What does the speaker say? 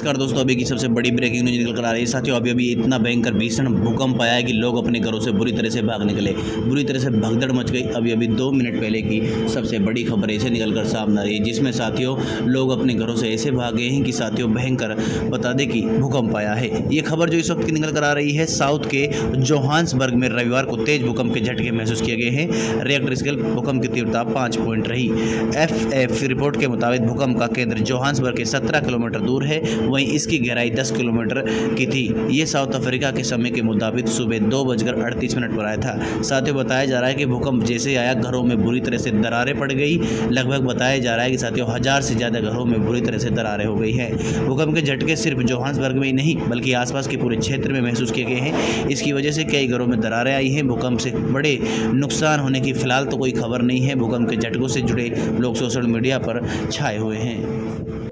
नमस्कार दोस्तों, अभी की सबसे बड़ी ब्रेकिंग न्यूज़ निकल कर आ रही है। साथियों, अभी अभी इतना भयंकर भीषण भूकंप आया है कि लोग अपने घरों से बुरी तरह से भाग निकले बुरी तरह से भगदड़ मच गई। अभी अभी दो मिनट पहले की सबसे बड़ी खबर ऐसे निकल कर सामने आ रही है, जिसमें साथियों, लोग अपने घरों से ऐसे भागे हैं कि साथियों, भयंकर बता दें कि भूकंप आया है। ये खबर जो इस वक्त की निकल कर आ रही है, साउथ के जोहान्सबर्ग में रविवार को तेज भूकंप के झटके महसूस किए गए हैं। रिएक्टर स्केल भूकंप की तीव्रता पाँच पॉइंट रही। एफ़ रिपोर्ट के मुताबिक भूकंप का केंद्र जोहान्सबर्ग के सत्रह किलोमीटर दूर है। वहीं इसकी गहराई 10 किलोमीटर की थी। ये साउथ अफ्रीका के समय के मुताबिक सुबह दो बजकर अड़तीस मिनट पर आया था। साथ ही बताया जा रहा है कि भूकंप जैसे आया, घरों में बुरी तरह से दरारें पड़ गई। लगभग बताया जा रहा है कि साथियों, हज़ार से ज़्यादा घरों में बुरी तरह से दरारें हो गई हैं। भूकंप के झटके सिर्फ़ जोहान्सबर्ग में ही नहीं, बल्कि आसपास के पूरे क्षेत्र में महसूस किए गए हैं। इसकी वजह से कई घरों में दरारें आई हैं। भूकंप से बड़े नुकसान होने की फ़िलहाल तो कोई खबर नहीं है। भूकंप के झटकों से जुड़े लोग सोशल मीडिया पर छाए हुए हैं।